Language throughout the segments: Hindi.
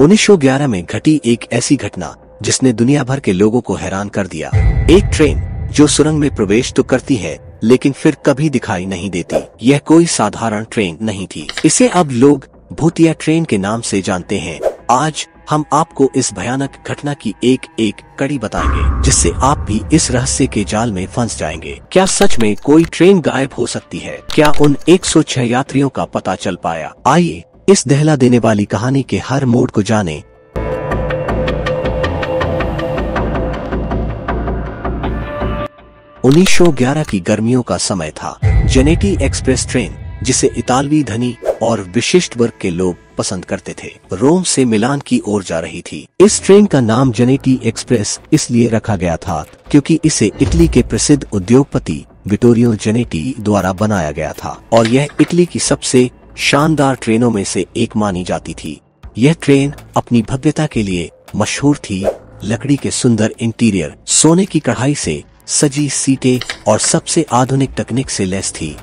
1911 में घटी एक ऐसी घटना जिसने दुनिया भर के लोगों को हैरान कर दिया। एक ट्रेन जो सुरंग में प्रवेश तो करती है, लेकिन फिर कभी दिखाई नहीं देती। यह कोई साधारण ट्रेन नहीं थी। इसे अब लोग भूतिया ट्रेन के नाम से जानते हैं। आज हम आपको इस भयानक घटना की एक एक कड़ी बताएँगे, जिससे आप भी इस रहस्य के जाल में फंस जाएँगे। क्या सच में कोई ट्रेन गायब हो सकती है? क्या उन 106 यात्रियों का पता चल पाया? आइए इस दहला देने वाली कहानी के हर मोड को जाने। 1911 की गर्मियों का समय था। जेनेटी एक्सप्रेस ट्रेन, जिसे इतालवी धनी और विशिष्ट वर्ग के लोग पसंद करते थे, रोम से मिलान की ओर जा रही थी। इस ट्रेन का नाम जेनेटी एक्सप्रेस इसलिए रखा गया था क्योंकि इसे इटली के प्रसिद्ध उद्योगपति विटोरियो जेनेटी द्वारा बनाया गया था। और यह इटली की सबसे शानदार ट्रेनों में से एक मानी जाती थी। यह ट्रेन अपनी भव्यता के लिए मशहूर थी, लकड़ी के सुंदर इंटीरियर, सोने की कढ़ाई से सजी सीटें और सबसे आधुनिक तकनीक से लैस थी।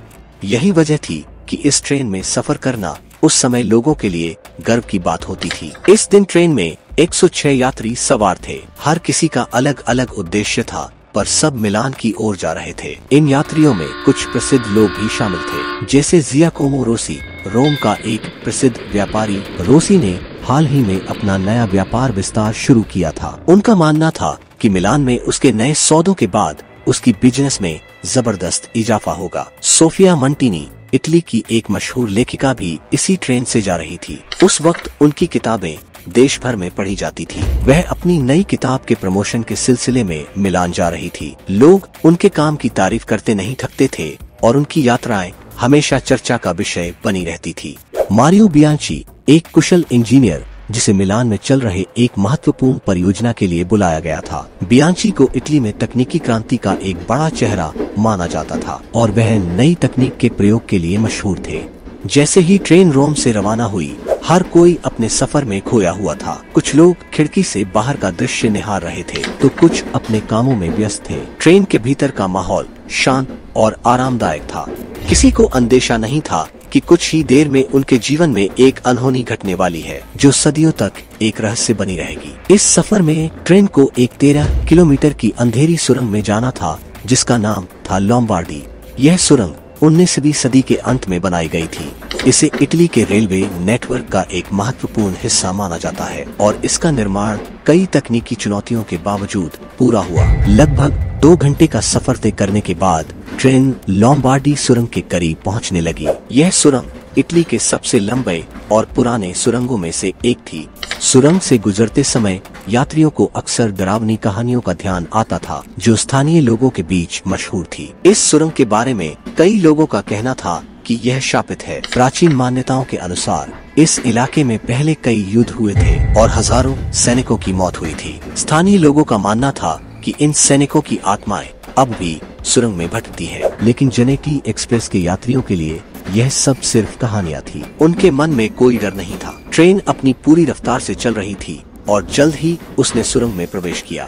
यही वजह थी कि इस ट्रेन में सफ़र करना उस समय लोगों के लिए गर्व की बात होती थी। इस दिन ट्रेन में 106 यात्री सवार थे। हर किसी का अलग अलग उद्देश्य था। पर सब मिलान की ओर जा रहे थे। इन यात्रियों में कुछ प्रसिद्ध लोग भी शामिल थे। जैसे जियाकोमो रोसी, रोम का एक प्रसिद्ध व्यापारी। रोसी ने हाल ही में अपना नया व्यापार विस्तार शुरू किया था। उनका मानना था कि मिलान में उसके नए सौदों के बाद उसकी बिज़नेस में ज़बरदस्त इजाफा होगा। सोफिया मंटिनी, इटली की एक मशहूर लेखिका भी इसी ट्रेन से जा रही थी। उस वक्त उनकी किताबें देश भर में पढ़ी जाती थी। वह अपनी नई किताब के प्रमोशन के सिलसिले में मिलान जा रही थी। लोग उनके काम की तारीफ़ करते नहीं थकते थे और उनकी यात्राएँ हमेशा चर्चा का विषय बनी रहती थी। मारियो बियांची, एक कुशल इंजीनियर, जिसे मिलान में चल रहे एक महत्वपूर्ण परियोजना के लिए बुलाया गया था। बियांची को इटली में तकनीकी क्रांति का एक बड़ा चेहरा माना जाता था और वह नई तकनीक के प्रयोग के लिए मशहूर थे। जैसे ही ट्रेन रोम से रवाना हुई हर कोई अपने सफ़र में खोया हुआ था। कुछ लोग खिड़की से बाहर का दृश्य निहार रहे थे तो कुछ अपने कामों में व्यस्त थे। ट्रेन के भीतर का माहौल शांत और आरामदायक था। किसी को अंदेशा नहीं था कि कुछ ही देर में उनके जीवन में एक अनहोनी घटने वाली है, जो सदियों तक एक रहस्य बनी रहेगी। इस सफ़र में ट्रेन को एक तेरह किलोमीटर की अंधेरी सुरंग में जाना था, जिसका नाम था लोम्बार्डी। यह सुरंग उन्नीसवीं सदी के अंत में बनाई गई थी। इसे इटली के रेलवे नेटवर्क का एक महत्वपूर्ण हिस्सा माना जाता है और इसका निर्माण कई तकनीकी चुनौतियों के बावजूद पूरा हुआ। लगभग दो घंटे का सफ़र तय करने के बाद ट्रेन लॉम्बार्डी सुरंग के करीब पहुँचने लगी। यह सुरंग इटली के सबसे लंबे और पुराने सुरंगों में से एक थी। सुरंग से गुजरते समय यात्रियों को अक्सर डरावनी कहानियों का ध्यान आता था, जो स्थानीय लोगों के बीच मशहूर थी। इस सुरंग के बारे में कई लोगों का कहना था कि यह शापित है। प्राचीन मान्यताओं के अनुसार, इस इलाके में पहले कई युद्ध हुए थे और हज़ारों सैनिकों की मौत हुई थी। स्थानीय लोगों का मानना था कि इन सैनिकों की आत्माएँ अब भी सुरंग में भटकती है। लेकिन जनेटी एक्सप्रेस के यात्रियों के लिए यह सब सिर्फ़ कहानियाँ थी। उनके मन में कोई डर नहीं था। ट्रेन अपनी पूरी रफ्तार से चल रही थी और जल्द ही उसने सुरंग में प्रवेश किया।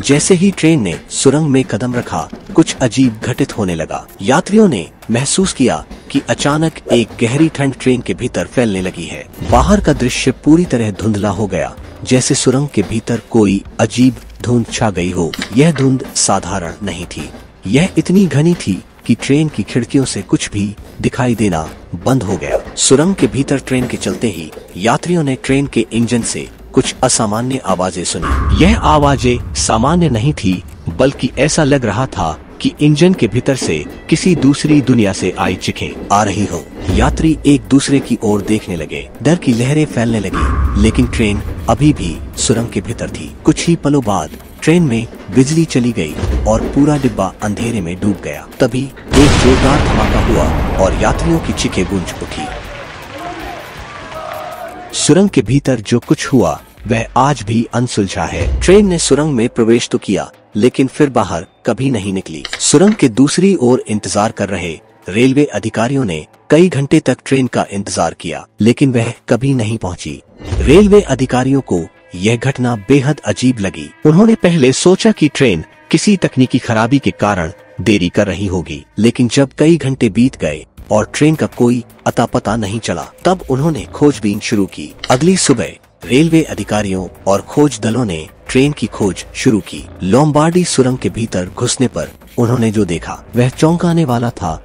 जैसे ही ट्रेन ने सुरंग में कदम रखा, कुछ अजीब घटित होने लगा। यात्रियों ने महसूस किया कि अचानक एक गहरी ठंड ट्रेन के भीतर फैलने लगी है। बाहर का दृश्य पूरी तरह धुंधला हो गया, जैसे सुरंग के भीतर कोई अजीब धुंध छा गई हो। यह धुंध साधारण नहीं थी। यह इतनी घनी थी कि ट्रेन की खिड़कियों से कुछ भी दिखाई देना बंद हो गया। सुरंग के भीतर ट्रेन के चलते ही यात्रियों ने ट्रेन के इंजन से कुछ असामान्य आवाज़ें सुनी। यह आवाज़ें सामान्य नहीं थी, बल्कि ऐसा लग रहा था कि इंजन के भीतर से किसी दूसरी दुनिया से आई चिखे आ रही हो। यात्री एक दूसरे की ओर देखने लगे। डर की लहरें फैलने लगी, लेकिन ट्रेन अभी भी सुरंग के भीतर थी। कुछ ही पलों बाद ट्रेन में बिजली चली गई और पूरा डिब्बा अंधेरे में डूब गया। तभी एक जोरदार धमाका हुआ और यात्रियों की चीखें गूंज उठी। सुरंग के भीतर जो कुछ हुआ, वह आज भी अनसुलझा है। ट्रेन ने सुरंग में प्रवेश तो किया, लेकिन फिर बाहर कभी नहीं निकली। सुरंग के दूसरी ओर इंतज़ार कर रहे रेलवे अधिकारियों ने कई घंटे तक ट्रेन का इंतज़ार किया, लेकिन वह कभी नहीं पहुँची। रेलवे अधिकारियों को यह घटना बेहद अजीब लगी। उन्होंने पहले सोचा कि ट्रेन किसी तकनीकी खराबी के कारण देरी कर रही होगी, लेकिन जब कई घंटे बीत गए और ट्रेन का कोई अता पता नहीं चला, तब उन्होंने खोजबीन शुरू की। अगली सुबह, रेलवे अधिकारियों और खोज दलों ने ट्रेन की खोज शुरू की। लोम्बार्डी सुरंग के भीतर घुसने पर उन्होंने जो देखा, वह चौंकाने वाला था।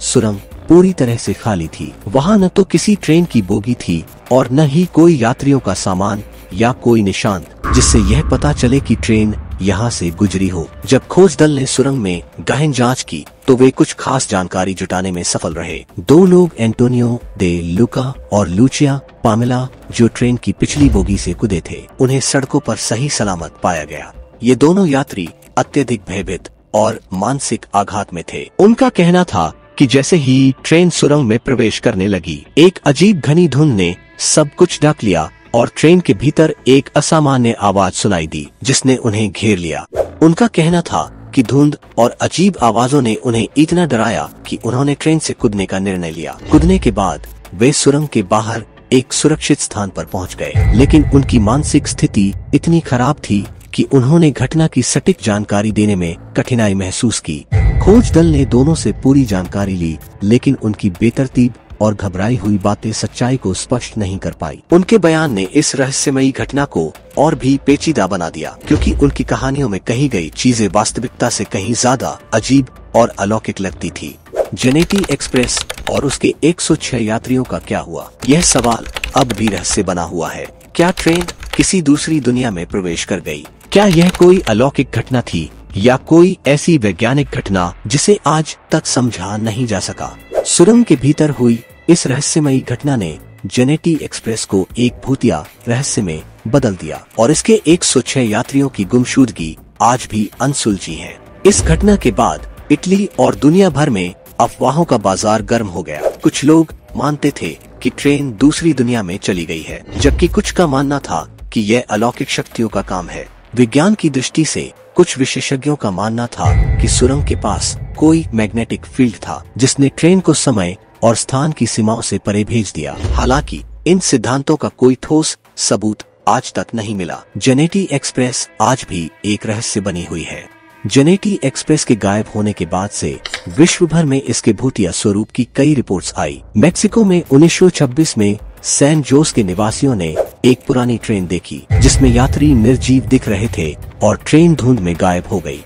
सुरंग पूरी तरह से खाली थी। वहाँ न तो किसी ट्रेन की बोगी थी और न ही कोई यात्रियों का सामान या कोई निशान जिससे यह पता चले कि ट्रेन यहाँ से गुजरी हो। जब खोज दल ने सुरंग में गहन जाँच की तो वे कुछ खास जानकारी जुटाने में सफल रहे। दो लोग, एंटोनियो दे लुका और लुचिया पामिला, जो ट्रेन की पिछली बोगी से कूदे थे, उन्हें सड़कों पर सही सलामत पाया गया। ये दोनों यात्री अत्यधिक भयभीत और मानसिक आघात में थे। उनका कहना था कि जैसे ही ट्रेन सुरंग में प्रवेश करने लगी, एक अजीब घनी धुंध ने सब कुछ ढक लिया और ट्रेन के भीतर एक असामान्य आवाज़ सुनाई दी, जिसने उन्हें घेर लिया। उनका कहना था कि धुंध और अजीब आवाजों ने उन्हें इतना डराया कि उन्होंने ट्रेन से कूदने का निर्णय लिया। कूदने के बाद वे सुरंग के बाहर एक सुरक्षित स्थान पर पहुँच गए। लेकिन उनकी मानसिक स्थिति इतनी खराब थी कि उन्होंने घटना की सटीक जानकारी देने में कठिनाई महसूस की। खोज दल ने दोनों से पूरी जानकारी ली, लेकिन उनकी बेतरतीब और घबराई हुई बातें सच्चाई को स्पष्ट नहीं कर पाई। उनके बयान ने इस रहस्यमयी घटना को और भी पेचीदा बना दिया, क्योंकि उनकी कहानियों में कही गई चीज़ें वास्तविकता से कहीं ज़्यादा अजीब और अलौकिक लगती थी। जेनेटी एक्सप्रेस और उसके 106 यात्रियों का क्या हुआ? यह सवाल अब भी रहस्य बना हुआ है। क्या ट्रेन किसी दूसरी दुनिया में प्रवेश कर गई? क्या यह कोई अलौकिक घटना थी या कोई ऐसी वैज्ञानिक घटना जिसे आज तक समझा नहीं जा सका? सुरंग के भीतर हुई इस रहस्यमयी घटना ने जेनेटी एक्सप्रेस को एक भूतिया रहस्य में बदल दिया और इसके 106 यात्रियों की गुमशुदगी आज भी अनसुलझी है। इस घटना के बाद इटली और दुनिया भर में अफवाहों का बाज़ार गर्म हो गया। कुछ लोग मानते थे कि ट्रेन दूसरी दुनिया में चली गई है, जबकि कुछ का मानना था कि यह अलौकिक शक्तियों का काम है। विज्ञान की दृष्टि से कुछ विशेषज्ञों का मानना था कि सुरंग के पास कोई मैग्नेटिक फ़ील्ड था, जिसने ट्रेन को समय और स्थान की सीमाओं से परे भेज दिया। हालाँकि, इन सिद्धांतों का कोई ठोस सबूत आज तक नहीं मिला। जेनेटी एक्सप्रेस आज भी एक रहस्य बनी हुई है। जेनेटी एक्सप्रेस के गायब होने के बाद से विश्व भर में इसके भूतिया स्वरूप की कई रिपोर्ट्स आई। मैक्सिको में 1926 में सैन जोस के निवासियों ने एक पुरानी ट्रेन देखी, जिसमें यात्री निर्जीव दिख रहे थे और ट्रेन धुंध में गायब हो गई।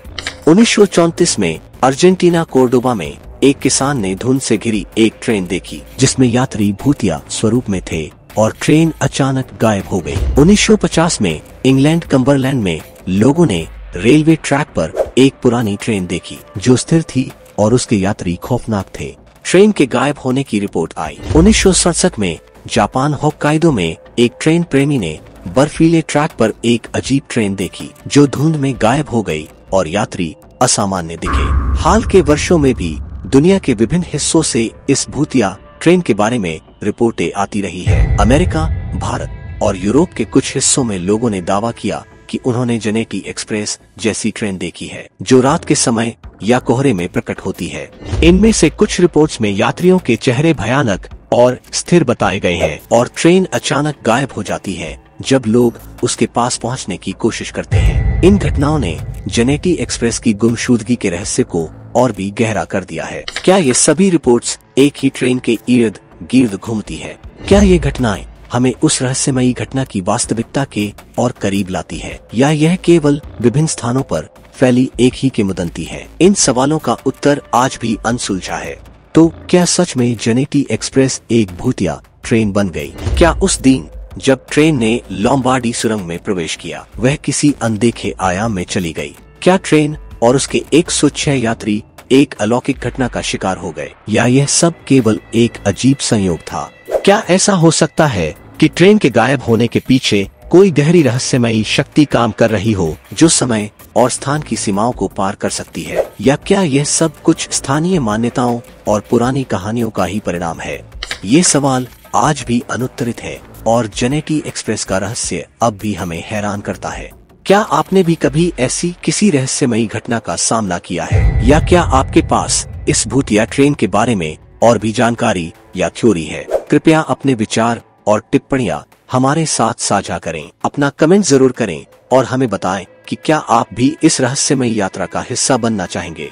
1934 में अर्जेंटीना कोर्डोबा में एक किसान ने धुंध से घिरी एक ट्रेन देखी, जिसमें यात्री भूतिया स्वरूप में थे और ट्रेन अचानक गायब हो गई। 1950 में इंग्लैंड कम्बरलैंड में लोगों ने रेलवे ट्रैक पर एक पुरानी ट्रेन देखी, जो स्थिर थी और उसके यात्री खौफनाक थे। ट्रेन के गायब होने की रिपोर्ट आई। उन्नीस सौ सड़सठ में जापान होक्काइडो में एक ट्रेन प्रेमी ने बर्फीले ट्रैक पर एक अजीब ट्रेन देखी, जो धुंध में गायब हो गई और यात्री असामान्य दिखे। हाल के वर्षों में भी दुनिया के विभिन्न हिस्सों से इस भूतिया ट्रेन के बारे में रिपोर्टें आती रही है। अमेरिका, भारत और यूरोप के कुछ हिस्सों में लोगों ने दावा किया कि उन्होंने जनेटी एक्सप्रेस जैसी ट्रेन देखी है, जो रात के समय या कोहरे में प्रकट होती है। इनमें से कुछ रिपोर्ट्स में यात्रियों के चेहरे भयानक और स्थिर बताए गए हैं और ट्रेन अचानक गायब हो जाती है जब लोग उसके पास पहुँचने की कोशिश करते हैं। इन घटनाओं ने जेनेटी एक्सप्रेस की गुमशुदगी के रहस्य को और भी गहरा कर दिया है। क्या ये सभी रिपोर्ट्स एक ही ट्रेन के इर्द गिर्द घूमती है? क्या ये घटनाएँ हमें उस रहस्यमयी घटना की वास्तविकता के और करीब लाती है? या यह केवल विभिन्न स्थानों पर फैली एक ही के मुदंती है? इन सवालों का उत्तर आज भी अनसुलझा है। तो क्या सच में जेनेटी एक्सप्रेस एक भूतिया ट्रेन बन गई? क्या उस दिन, जब ट्रेन ने लोम्बार्डी सुरंग में प्रवेश किया, वह किसी अनदेखे आयाम में चली गई? क्या ट्रेन और उसके 106 यात्री एक अलौकिक घटना का शिकार हो गए या यह सब केवल एक अजीब संयोग था क्या ऐसा हो सकता है कि ट्रेन के गायब होने के पीछे कोई गहरी रहस्यमयी शक्ति काम कर रही हो, जो समय और स्थान की सीमाओं को पार कर सकती है या क्या यह सब कुछ स्थानीय मान्यताओं और पुरानी कहानियों का ही परिणाम है? ये सवाल आज भी अनुत्तरित है और जेनेटी एक्सप्रेस का रहस्य अब भी हमें हैरान करता है। क्या आपने भी कभी ऐसी किसी रहस्यमयी घटना का सामना किया है? या क्या आपके पास इस भूतिया ट्रेन के बारे में और भी जानकारी या थ्योरी है? कृपया अपने विचार और टिप्पणियाँ हमारे साथ साझा करें। अपना कमेंट ज़रूर करें और हमें बताएँ कि क्या आप भी इस रहस्यमय यात्रा का हिस्सा बनना चाहेंगे।